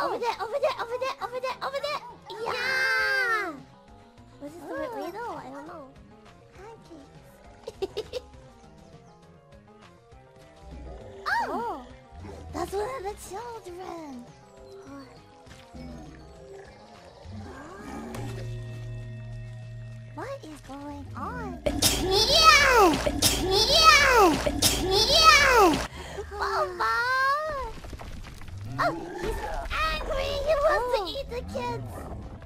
Oh. Over there, over there, over there, over there, over there. Yeah. Was this the right way though? I don't know. Pancakes. Oh. oh, that's one of the children. Ah. What is going on? Yeah! Yeah! Yeah! Mama! Oh, he's the kids!